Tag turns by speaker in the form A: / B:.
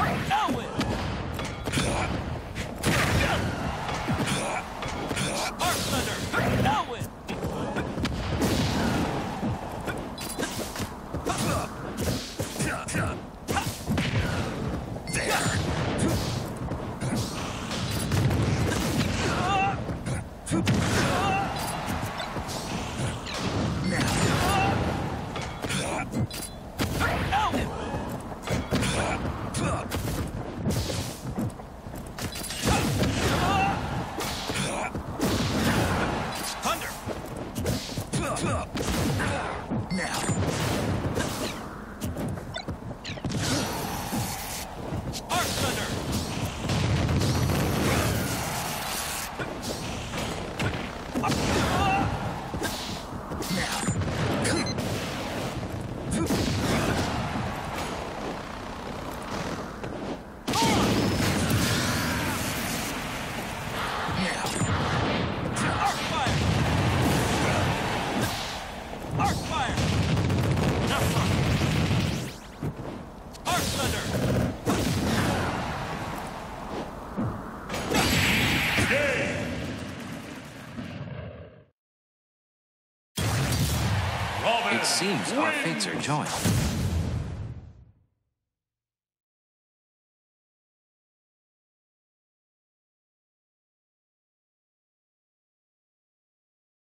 A: Elwind! Arc Ah!
B: It seems our fates are joined.